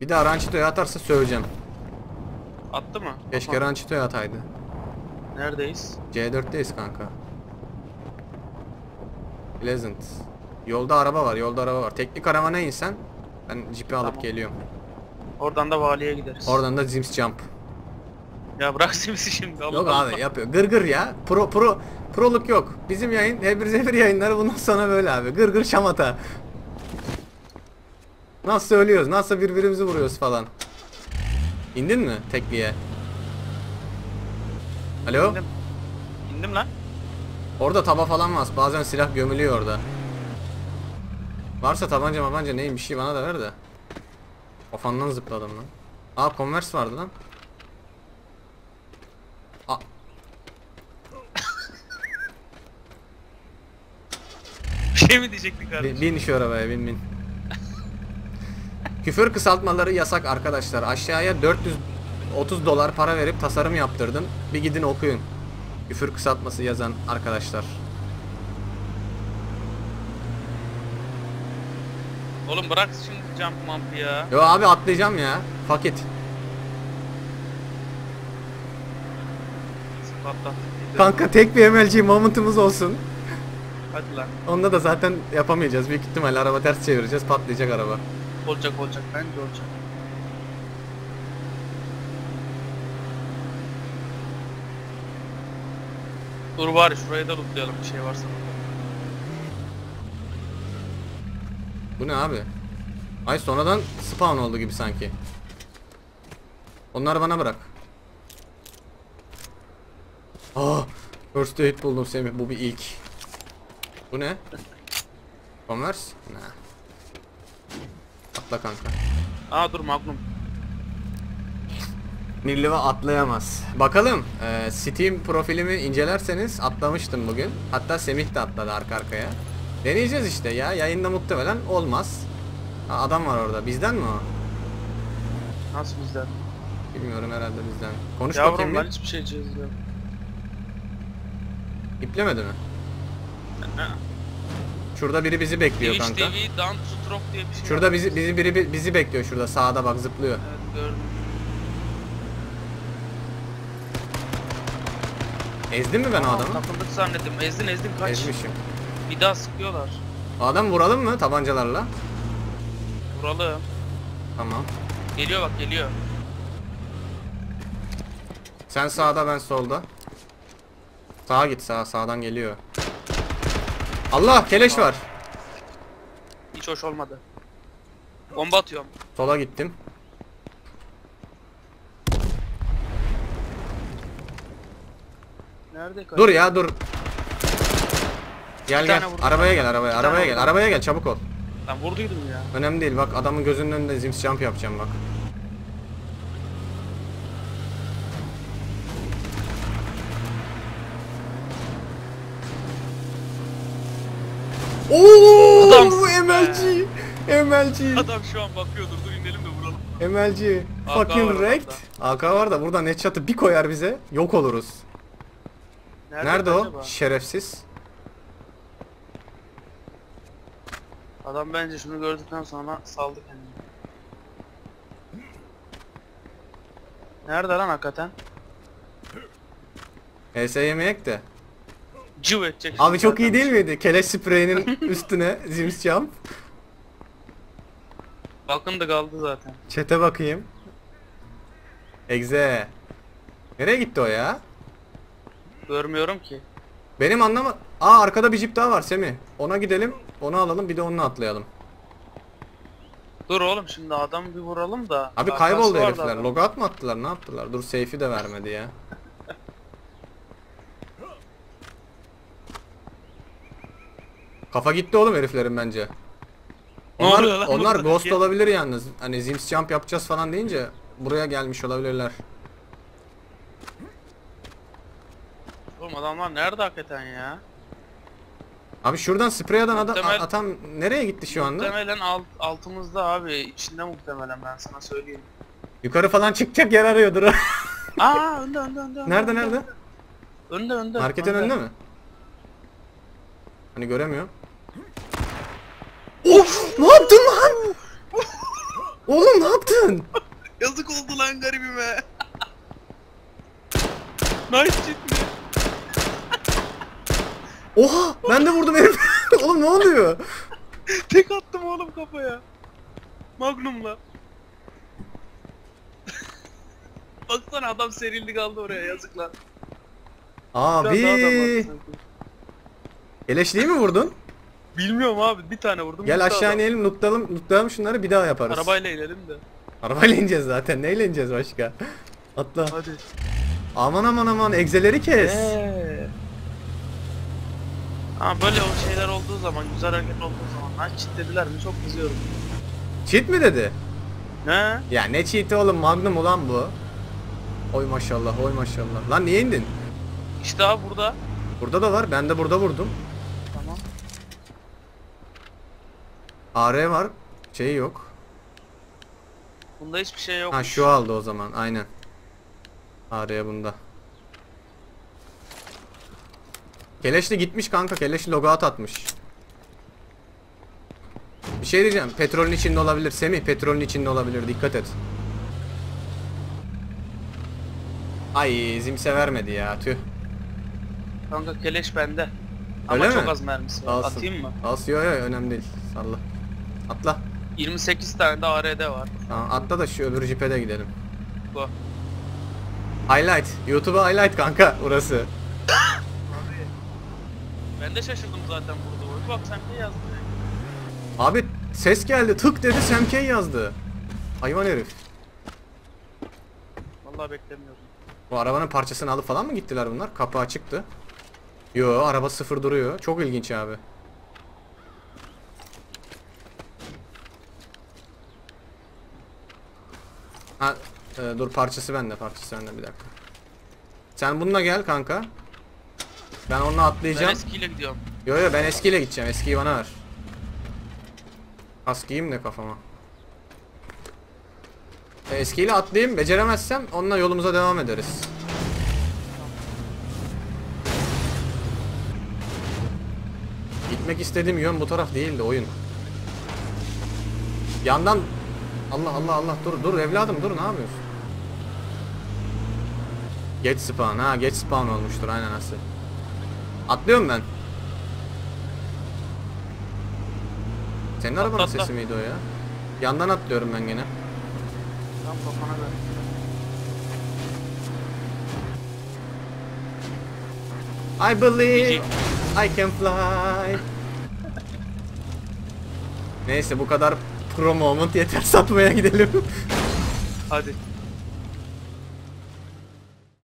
Bir daha Ranchito'ya atarsa söveceğim. Attı mı? Keşke Tamam. Ranchito'ya ataydı. Neredeyiz? C4'teyiz kanka. Pleasant. Yolda araba var, yolda araba var. Teknik aramana insen ben cipi alıp Tamam. geliyorum. Oradan da valiye gideriz. Oradan da Zims Jump. Ya bırak Sims'i şimdi. Allah Yok abi yapıyor. Gır gır ya. Pro pro proluk yok. Bizim yayın Hebir Zefir yayınları bundan sonra böyle abi. Gır gır şamata. Nasıl söylüyoruz? Nasıl birbirimizi vuruyoruz falan. İndin mi tekliğe? Alo? İndim. İndim lan. Orada taba falan var. Bazen silah gömülüyor orada. Varsa tabanca mabanca neyim bir şey bana da ver de. Kafandan zıpladım lan. Aa Converse vardı lan. Aa, Bir şey mi diyecektin kardeşim? bin, bin şu arabaya bin bin. Küfür kısaltmaları yasak arkadaşlar. Aşağıya 430 dolar para verip tasarım yaptırdım. Bir gidin okuyun. Küfür kısaltması yazan arkadaşlar. Oğlum bırak şimdi jump mump ya. Yo abi atlayacağım ya. Fuck it. Patlat. Kanka tek bir MLG momentumuz olsun. Hadi lan. Onda da zaten yapamayacağız. Büyük ihtimalle araba ters çevireceğiz. Patlayacak araba. Olacak olacak bence olacak. Dur bari şurayı da lootlayalım bir şey varsa. Bu ne abi? Ay sonradan spawn oldu gibi sanki. Onları bana bırak. Aa, first aid buldum Semih. Bu bir ilk. Bu ne? Converse? Ne? Atla kanka. Aa dur Magnum. Mirliva atlayamaz. Bakalım. e, Steam profilimi incelerseniz atlamıştım bugün. Hatta Semih de atladı arka arkaya. Deneyeceğiz işte ya. Yayında muhtemelen olmaz. Ha, adam var orada. Bizden mi o? Nasıl bizden? Bilmiyorum herhalde bizden. Konuş bakayım Yavrum ben bir. hiçbir şey çizmiyorum. İplemedi mi? Şurada biri bizi bekliyor Twitch kanka. TV Down to Drop diye bir şey Şurada var. bizi bizi biri bi- bizi bekliyor şurada sağda bak zıplıyor. Evet gördüm. Ezdin mi ben Aa, adamı? Takıldık zannettim. Ezdin ezdin kaç. Ezmişim. Bir daha sıkıyorlar. Adam vuralım mı tabancalarla? Vuralım. Tamam. Geliyor bak geliyor. Sen sağda ben solda. Sağa git sağa sağdan geliyor. Allah keleş var. Hiç hoş olmadı. Bomba atıyorum. Sola gittim. Nerede kaç? Dur ya dur. Gel gel. Arabaya gel arabaya. Arabaya gel. Arabaya gel çabuk ol. Ben vurduydum ya. Önemli değil bak adamın gözünün önünde zims jump yapacağım bak. Oo, be. MLG. MLG. Adam şu an bakıyordur. Dur inelim de vuralım. MLG. AK Fucking var wrecked. AK var da buradan headshot'ı bir koyar bize. Yok oluruz. Nerede, o? acaba? Şerefsiz. Adam bence şunu gördükten sonra saldı kendini. Nerede lan hakikaten? HS yemeyek de. Cıv edecek. Abi çok iyi değil miydi? Keleş spreyinin üstüne zims jump. Bakın da kaldı zaten. Çete bakayım. Egze. Nereye gitti o ya? Görmüyorum ki. Benim anlama... Aa arkada bir jip daha var Semih. Ona gidelim. Onu alalım bir de onunla atlayalım. Dur oğlum şimdi adam bir vuralım da. Abi Arkası kayboldu vardı herifler. adam. Logout mı attılar? Ne yaptılar? Dur safe'i de vermedi ya. Kafa gitti oğlum heriflerin bence. Ne Onlar, oluyor lan onlar burada? ghost olabilir yalnız. Hani zims jump yapacağız falan deyince buraya gelmiş olabilirler. Oğlum adamlar nerede hakikaten ya? Abi şuradan sprey atan adam Muhtemel- atan nereye gitti şu anda? Muhtemelen alt, altımızda abi. içinde muhtemelen ben sana söyleyeyim. Yukarı falan çıkacak yer arıyordur. Aa önde önde önde. önde, nerede önde. nerede? Önde önde. Marketin önünde mi? Hani göremiyorum. Of! Ne yaptın lan? Oğlum ne yaptın? Yazık oldu lan garibime. nice mi? Oha ben de vurdum herif. Oğlum ne oluyor? Tek attım oğlum kafaya. Magnum'la. Baksana adam serildi kaldı oraya yazık lan. Biraz daha adam Abi. Eleşliği mi vurdun? Bilmiyorum abi bir tane vurdum. Gel aşağı adam. inelim lootlayalım, lootlayalım şunları bir daha yaparız. Arabayla inelim de. Arabayla ineceğiz zaten. Neyle ineceğiz başka? Atla. Hadi. Aman aman aman egzeleri kes. Eee. Ama böyle o şeyler olduğu zaman, güzel hareket olduğu zaman lan cheat dediler mi çok kızıyorum. Cheat mi dedi? Ne? Ya ne cheat'i oğlum Magnum ulan bu. Oy maşallah oy maşallah. Lan niye indin? İşte abi burada. Burada da var. Ben de burada vurdum. Tamam. AR var. Şey yok. Bunda hiçbir şey yok. Ha şu aldı o zaman. Aynen. AR bunda. Keleşli gitmiş kanka. Keleşli logout atmış. Bir şey diyeceğim. Petrolün içinde olabilir. Semih petrolün içinde olabilir. Dikkat et. Ay zimse vermedi ya. Tüh. Kanka keleş bende. Ama Öyle çok mi? az mermisi var. Alsın. Atayım mı? Alsın yo yo önemli değil. Salla. Atla. 28 tane de ARD var. Tamam, atla da şu öbür jipe de gidelim. Bu. Highlight. YouTube'a highlight kanka burası. Abi. Ben de şaşırdım zaten burada. Bak sen ne yazdın? ya? Abi ses geldi tık dedi Semkey yazdı. Hayvan herif. Vallahi beklemiyordum. Bu arabanın parçasını alıp falan mı gittiler bunlar? Kapağı çıktı. Yo araba sıfır duruyor. Çok ilginç abi. Ha e, dur parçası bende parçası bende bir dakika. Sen bununla gel kanka. Ben onunla Ben atlayacağım. eskiyle gidiyorum. Yo yo ben eskiyle gideceğim. Eskiyi bana ver. Kask giyeyim de kafama. E, eskiyle atlayayım. Beceremezsem onunla yolumuza devam ederiz. Gitmek istediğim yön bu taraf değildi oyun. Yandan Allah Allah Allah dur dur evladım dur ne yapıyorsun? Geç spawn ha geç spawn olmuştur aynen nasıl. Atlıyorum ben. Senin Atla, arabanın atla. sesi miydi o ya? Yandan atlıyorum ben gene. Tam kafana göre. I believe. I can fly. Neyse bu kadar pro moment yeter satmaya gidelim. Hadi.